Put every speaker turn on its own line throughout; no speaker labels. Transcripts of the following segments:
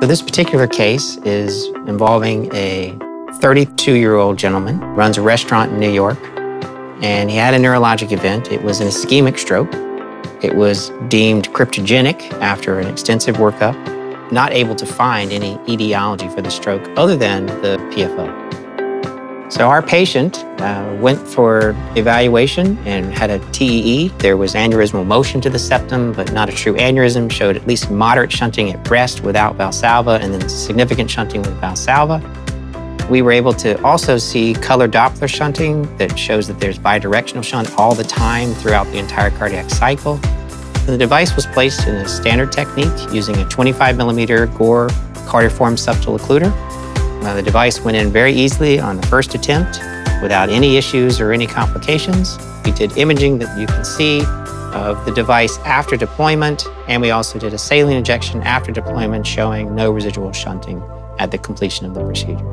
So this particular case is involving a 32-year-old gentleman, runs a restaurant in New York, and he had a neurologic event. It was an ischemic stroke. It was deemed cryptogenic after an extensive workup, not able to find any etiology for the stroke other than the PFO. So our patient uh, went for evaluation and had a TEE. There was aneurysmal motion to the septum, but not a true aneurysm, showed at least moderate shunting at rest without Valsalva and then significant shunting with Valsalva. We were able to also see color Doppler shunting that shows that there's bidirectional shunt all the time throughout the entire cardiac cycle. The device was placed in a standard technique using a 25 millimeter Gore cardioform septal occluder. Uh, the device went in very easily on the first attempt without any issues or any complications. We did imaging that you can see of the device after deployment, and we also did a saline injection after deployment showing no residual shunting at the completion of the procedure.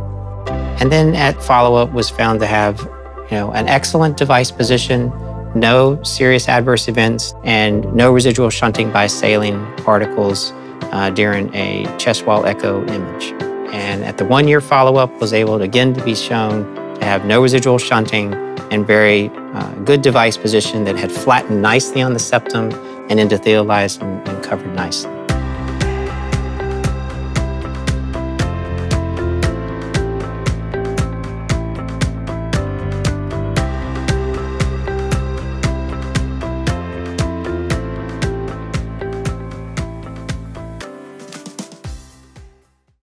And then at follow-up was found to have you know, an excellent device position, no serious adverse events, and no residual shunting by saline particles uh, during a chest wall echo image. And at the one-year follow-up was able to, again to be shown to have no residual shunting and very uh, good device position that had flattened nicely on the septum and endothelialized and, and covered nicely.